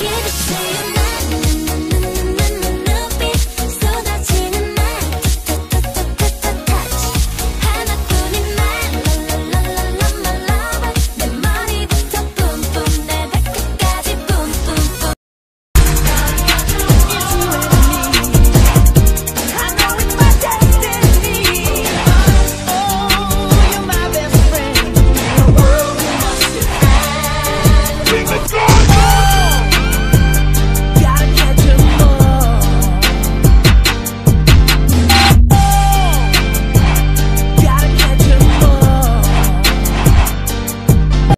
give a shit.